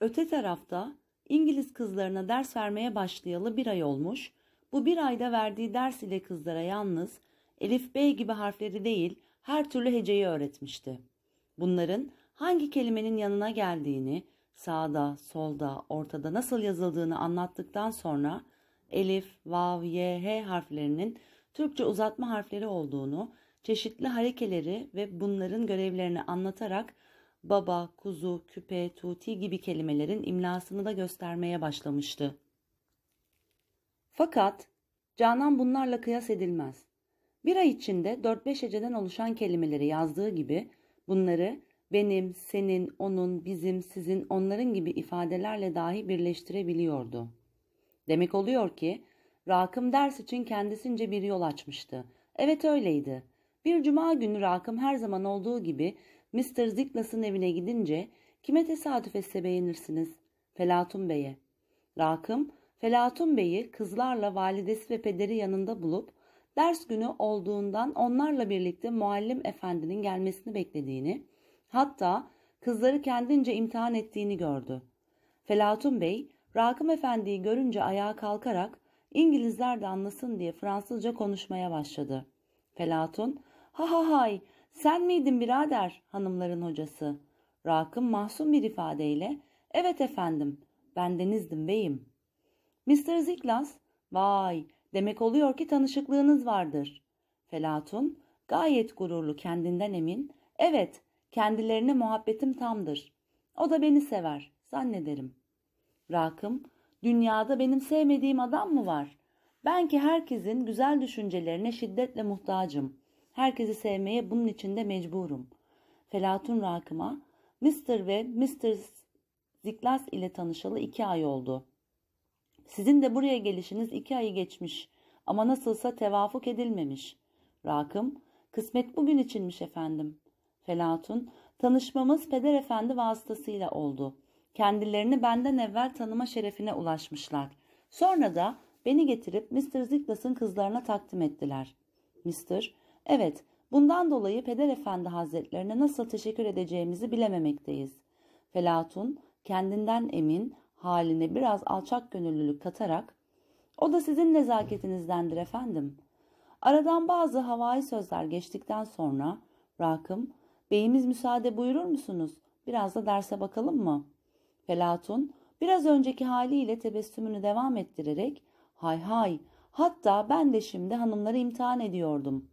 Öte tarafta İngiliz kızlarına ders vermeye başlayalı bir ay olmuş. Bu bir ayda verdiği ders ile kızlara yalnız Elif Bey gibi harfleri değil her türlü heceyi öğretmişti. Bunların hangi kelimenin yanına geldiğini, sağda, solda, ortada nasıl yazıldığını anlattıktan sonra Elif, Vav, Y, H harflerinin Türkçe uzatma harfleri olduğunu, çeşitli harekeleri ve bunların görevlerini anlatarak baba, kuzu, küpe, tuti gibi kelimelerin imlasını da göstermeye başlamıştı. Fakat Canan bunlarla kıyas edilmez. Bir ay içinde 4-5 heceden oluşan kelimeleri yazdığı gibi bunları benim, senin, onun, bizim, sizin, onların gibi ifadelerle dahi birleştirebiliyordu. Demek oluyor ki Rakım ders için kendisince bir yol açmıştı. Evet öyleydi. Bir cuma günü Rakım her zaman olduğu gibi Mr. Ziklas'ın evine gidince kime tesadüf etse beğenirsiniz? Felatun Bey'e. Rakım, Felatun Bey'i kızlarla validesi ve pederi yanında bulup ders günü olduğundan onlarla birlikte muallim efendinin gelmesini beklediğini, hatta kızları kendince imtihan ettiğini gördü. Felatun Bey, Rakım Efendi'yi görünce ayağa kalkarak İngilizler de anlasın diye Fransızca konuşmaya başladı. Felatun, ha ha hay sen miydin birader hanımların hocası? Rakım mahzun bir ifadeyle, evet efendim ben denizdim beyim. Mr. Ziklas, vay demek oluyor ki tanışıklığınız vardır. Felatun, gayet gururlu kendinden emin, evet kendilerine muhabbetim tamdır. O da beni sever, zannederim. Rakım, dünyada benim sevmediğim adam mı var? Ben ki herkesin güzel düşüncelerine şiddetle muhtacım. Herkesi sevmeye bunun için de mecburum. Felatun Rakım'a Mr. ve Mr. Ziklas ile tanışalı iki ay oldu. Sizin de buraya gelişiniz iki ayı geçmiş ama nasılsa tevafuk edilmemiş. Rakım, kısmet bugün içinmiş efendim. Felatun, tanışmamız peder efendi vasıtasıyla oldu. Kendilerini benden evvel tanıma şerefine ulaşmışlar. Sonra da beni getirip Mr. Ziklas'ın kızlarına takdim ettiler. Mr. Evet, bundan dolayı Peder Efendi Hazretlerine nasıl teşekkür edeceğimizi bilememekteyiz. Felatun kendinden emin haline biraz alçak gönüllülük katarak o da sizin nezaketinizdendir efendim. Aradan bazı havai sözler geçtikten sonra Rakım, beyimiz müsaade buyurur musunuz? Biraz da derse bakalım mı? Felatun biraz önceki haliyle tebessümünü devam ettirerek hay hay hatta ben de şimdi hanımları imtihan ediyordum.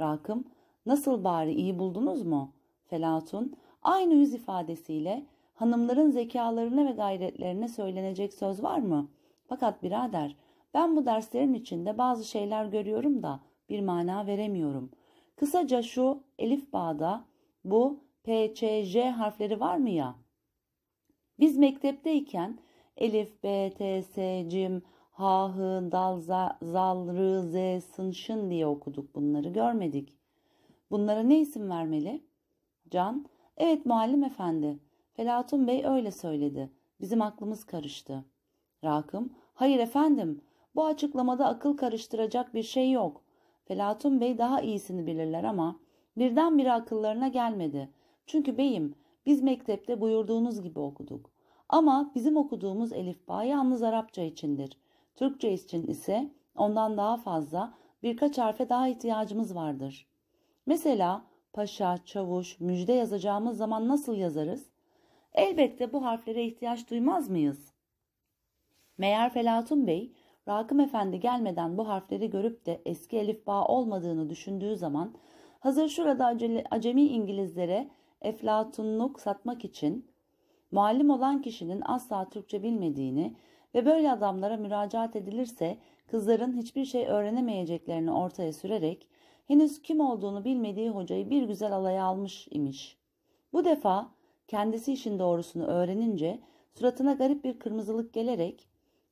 Rakım nasıl bari iyi buldunuz mu? Felatun aynı yüz ifadesiyle hanımların zekalarına ve gayretlerine söylenecek söz var mı? Fakat birader ben bu derslerin içinde bazı şeyler görüyorum da bir mana veremiyorum. Kısaca şu Elif Bağ'da bu P, Ç, J harfleri var mı ya? Biz mektepteyken Elif, B, T, S, Cim, Ha, Hı, Dal, Zal, R, Z, Sın, Şın diye okuduk bunları görmedik. Bunlara ne isim vermeli? Can, evet muallim efendi. Felatun Bey öyle söyledi. Bizim aklımız karıştı. Rakım, hayır efendim. Bu açıklamada akıl karıştıracak bir şey yok. Felatun Bey daha iyisini bilirler ama birdenbire akıllarına gelmedi. Çünkü beyim biz mektepte buyurduğunuz gibi okuduk. Ama bizim okuduğumuz elifba yalnız Arapça içindir. Türkçe için ise ondan daha fazla birkaç harfe daha ihtiyacımız vardır. Mesela paşa, çavuş, müjde yazacağımız zaman nasıl yazarız? Elbette bu harflere ihtiyaç duymaz mıyız? Meğer Felatun Bey, Rakım Efendi gelmeden bu harfleri görüp de eski elifba olmadığını düşündüğü zaman hazır şurada acemi İngilizlere eflatunluk satmak için muallim olan kişinin asla Türkçe bilmediğini ve böyle adamlara müracaat edilirse kızların hiçbir şey öğrenemeyeceklerini ortaya sürerek henüz kim olduğunu bilmediği hocayı bir güzel alaya almış imiş. Bu defa kendisi işin doğrusunu öğrenince suratına garip bir kırmızılık gelerek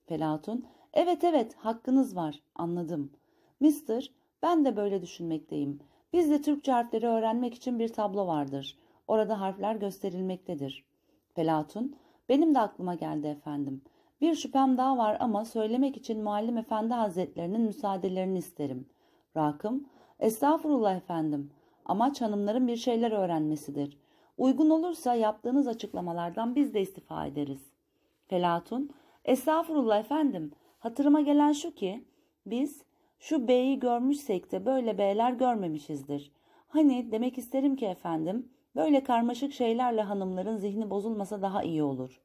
Felatun evet evet hakkınız var anladım. Mister ben de böyle düşünmekteyim. Bizde Türkçe harfleri öğrenmek için bir tablo vardır. Orada harfler gösterilmektedir. Pelatun, benim de aklıma geldi efendim. Bir şüphem daha var ama söylemek için Muallim Efendi Hazretlerinin müsaadelerini isterim. Rakım, estağfurullah efendim. Amaç hanımların bir şeyler öğrenmesidir. Uygun olursa yaptığınız açıklamalardan biz de istifa ederiz. Felatun, estağfurullah efendim, hatırıma gelen şu ki, biz şu beyi görmüşsek de böyle beyler görmemişizdir. Hani demek isterim ki efendim, böyle karmaşık şeylerle hanımların zihni bozulmasa daha iyi olur.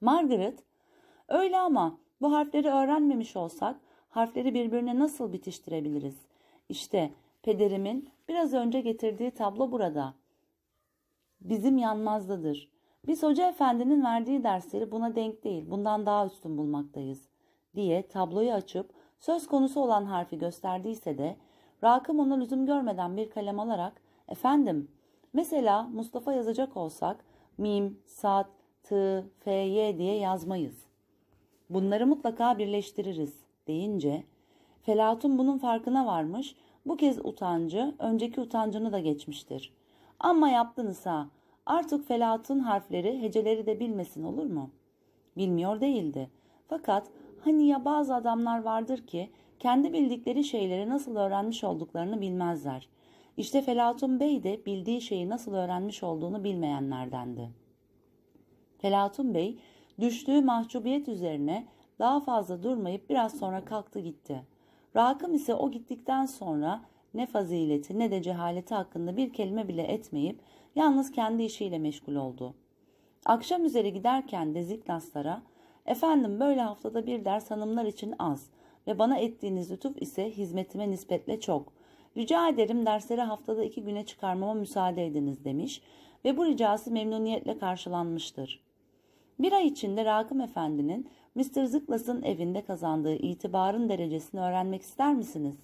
Margaret, öyle ama bu harfleri öğrenmemiş olsak, harfleri birbirine nasıl bitiştirebiliriz? İşte pederimin biraz önce getirdiği tablo burada. Bizim yanmazdadır. Biz hoca efendinin verdiği dersleri buna denk değil, bundan daha üstün bulmaktayız diye tabloyu açıp söz konusu olan harfi gösterdiyse de Rakım ona lüzum görmeden bir kalem alarak efendim mesela Mustafa yazacak olsak mim, sat, t, f, y diye yazmayız. Bunları mutlaka birleştiririz deyince Felatun bunun farkına varmış bu kez utancı önceki utancını da geçmiştir. Ama yaptınız ha artık Felatun harfleri heceleri de bilmesin olur mu? Bilmiyor değildi. Fakat Hani ya bazı adamlar vardır ki kendi bildikleri şeyleri nasıl öğrenmiş olduklarını bilmezler. İşte Felatun Bey de bildiği şeyi nasıl öğrenmiş olduğunu bilmeyenlerdendi. Felatun Bey düştüğü mahcubiyet üzerine daha fazla durmayıp biraz sonra kalktı gitti. Rakım ise o gittikten sonra ne fazileti ne de cehaleti hakkında bir kelime bile etmeyip yalnız kendi işiyle meşgul oldu. Akşam üzeri giderken de Ziklaslara Efendim böyle haftada bir ders hanımlar için az ve bana ettiğiniz lütuf ise hizmetime nispetle çok. Rica ederim dersleri haftada iki güne çıkarmama müsaade ediniz demiş ve bu ricası memnuniyetle karşılanmıştır. Bir ay içinde Rakım Efendi'nin Mr. Zıklas'ın evinde kazandığı itibarın derecesini öğrenmek ister misiniz?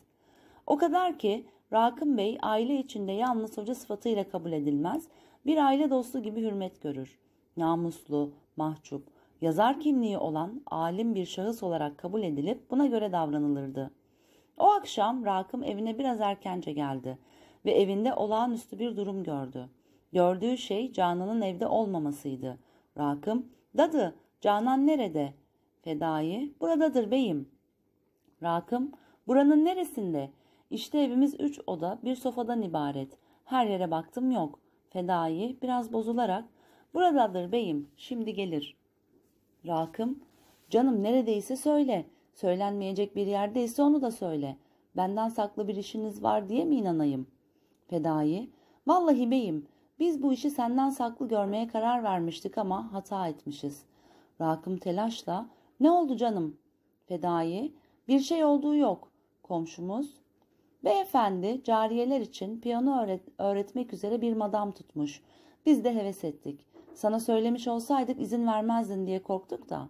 O kadar ki Rakım Bey aile içinde yalnız hoca sıfatıyla kabul edilmez, bir aile dostu gibi hürmet görür. Namuslu, mahcup, yazar kimliği olan alim bir şahıs olarak kabul edilip buna göre davranılırdı. O akşam Rakım evine biraz erkence geldi ve evinde olağanüstü bir durum gördü. Gördüğü şey Canan'ın evde olmamasıydı. Rakım, dadı, Canan nerede? Fedai, buradadır beyim. Rakım, buranın neresinde? İşte evimiz üç oda, bir sofadan ibaret. Her yere baktım yok. Fedai biraz bozularak, buradadır beyim, şimdi gelir.'' Rakım, canım neredeyse söyle. Söylenmeyecek bir yerdeyse onu da söyle. Benden saklı bir işiniz var diye mi inanayım? Fedai, vallahi beyim, biz bu işi senden saklı görmeye karar vermiştik ama hata etmişiz. Rakım telaşla, ne oldu canım? Fedai, bir şey olduğu yok. Komşumuz, beyefendi cariyeler için piyano öğret öğretmek üzere bir madam tutmuş. Biz de heves ettik. Sana söylemiş olsaydık izin vermezdin diye korktuk da.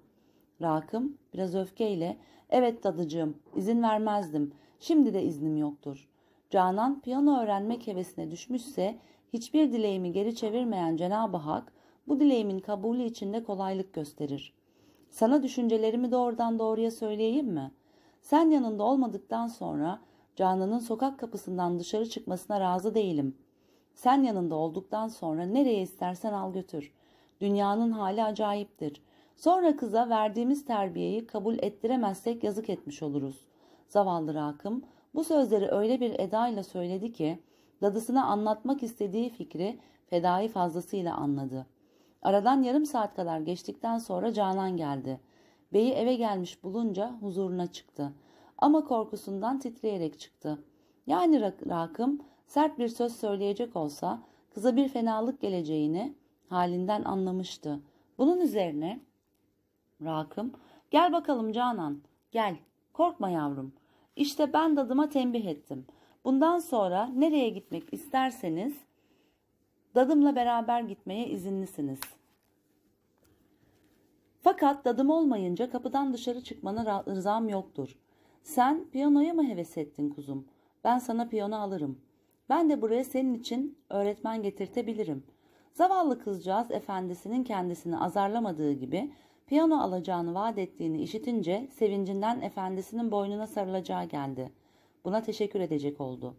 Rakım biraz öfkeyle evet dadıcığım izin vermezdim. Şimdi de iznim yoktur. Canan piyano öğrenmek hevesine düşmüşse hiçbir dileğimi geri çevirmeyen Cenab-ı Hak bu dileğimin kabulü içinde kolaylık gösterir. Sana düşüncelerimi doğrudan doğruya söyleyeyim mi? Sen yanında olmadıktan sonra Canan'ın sokak kapısından dışarı çıkmasına razı değilim. Sen yanında olduktan sonra nereye istersen al götür. Dünyanın hali acayiptir. Sonra kıza verdiğimiz terbiyeyi kabul ettiremezsek yazık etmiş oluruz. Zavallı Rakım bu sözleri öyle bir edayla söyledi ki dadısına anlatmak istediği fikri fedai fazlasıyla anladı. Aradan yarım saat kadar geçtikten sonra Canan geldi. Beyi eve gelmiş bulunca huzuruna çıktı. Ama korkusundan titreyerek çıktı. Yani Rakım sert bir söz söyleyecek olsa kıza bir fenalık geleceğini halinden anlamıştı. Bunun üzerine Rakım gel bakalım Canan gel korkma yavrum. İşte ben dadıma tembih ettim. Bundan sonra nereye gitmek isterseniz dadımla beraber gitmeye izinlisiniz. Fakat dadım olmayınca kapıdan dışarı çıkmana rızam yoktur. Sen piyanoya mı heves ettin kuzum? Ben sana piyano alırım. Ben de buraya senin için öğretmen getirtebilirim. Zavallı kızcağız efendisinin kendisini azarlamadığı gibi piyano alacağını vaat ettiğini işitince sevincinden efendisinin boynuna sarılacağı geldi. Buna teşekkür edecek oldu.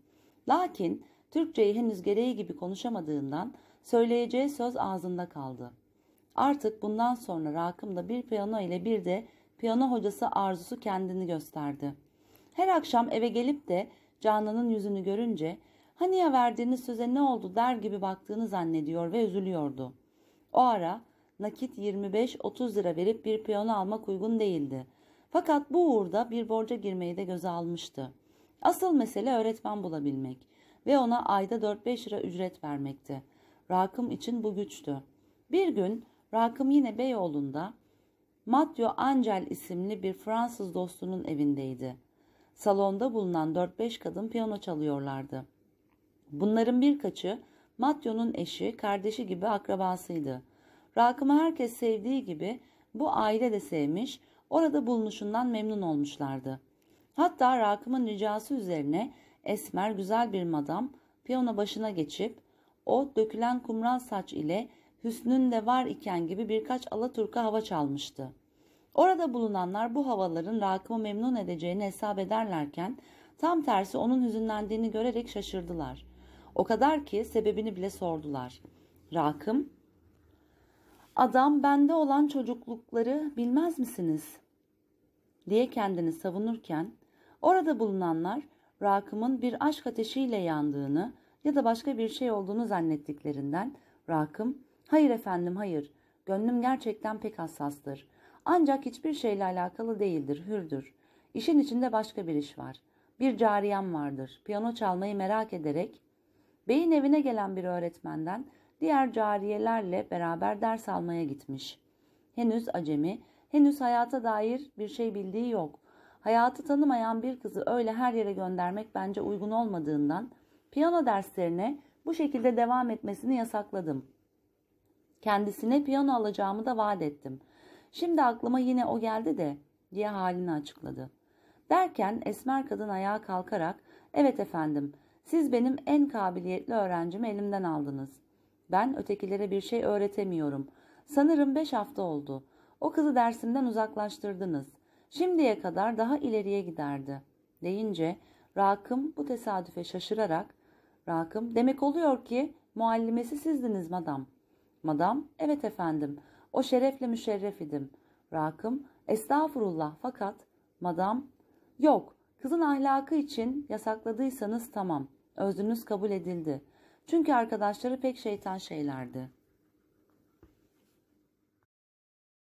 Lakin Türkçeyi henüz gereği gibi konuşamadığından söyleyeceği söz ağzında kaldı. Artık bundan sonra Rakım'da bir piyano ile bir de piyano hocası arzusu kendini gösterdi. Her akşam eve gelip de Canan'ın yüzünü görünce hani ya verdiğiniz söze ne oldu der gibi baktığını zannediyor ve üzülüyordu. O ara nakit 25-30 lira verip bir piyano almak uygun değildi. Fakat bu uğurda bir borca girmeyi de göze almıştı. Asıl mesele öğretmen bulabilmek ve ona ayda 4-5 lira ücret vermekti. Rakım için bu güçtü. Bir gün Rakım yine Beyoğlu'nda Matthew Angel isimli bir Fransız dostunun evindeydi. Salonda bulunan 4-5 kadın piyano çalıyorlardı. Bunların birkaçı Matthew'nun eşi, kardeşi gibi akrabasıydı. Rakım'ı herkes sevdiği gibi bu aile de sevmiş, orada bulunuşundan memnun olmuşlardı. Hatta Rakım'ın ricası üzerine esmer güzel bir madam piyano başına geçip o dökülen kumral saç ile hüsnün de var iken gibi birkaç alaturka hava çalmıştı. Orada bulunanlar bu havaların Rakım'ı memnun edeceğini hesap ederlerken tam tersi onun hüzünlendiğini görerek şaşırdılar. O kadar ki sebebini bile sordular. Rakım, adam bende olan çocuklukları bilmez misiniz? diye kendini savunurken orada bulunanlar Rakım'ın bir aşk ateşiyle yandığını ya da başka bir şey olduğunu zannettiklerinden Rakım, hayır efendim hayır, gönlüm gerçekten pek hassastır. Ancak hiçbir şeyle alakalı değildir, hürdür. İşin içinde başka bir iş var. Bir cariyem vardır. Piyano çalmayı merak ederek beyin evine gelen bir öğretmenden diğer cariyelerle beraber ders almaya gitmiş. Henüz acemi, henüz hayata dair bir şey bildiği yok. Hayatı tanımayan bir kızı öyle her yere göndermek bence uygun olmadığından piyano derslerine bu şekilde devam etmesini yasakladım. Kendisine piyano alacağımı da vaat ettim. Şimdi aklıma yine o geldi de diye halini açıkladı. Derken esmer kadın ayağa kalkarak evet efendim siz benim en kabiliyetli öğrencimi elimden aldınız. Ben ötekilere bir şey öğretemiyorum. Sanırım beş hafta oldu. O kızı dersimden uzaklaştırdınız. Şimdiye kadar daha ileriye giderdi. Deyince Rakım bu tesadüfe şaşırarak Rakım demek oluyor ki muallimesi sizdiniz madam. Madam evet efendim o şerefle müşerref idim. Rakım estağfurullah fakat madam yok kızın ahlakı için yasakladıysanız tamam özrünüz kabul edildi. Çünkü arkadaşları pek şeytan şeylerdi.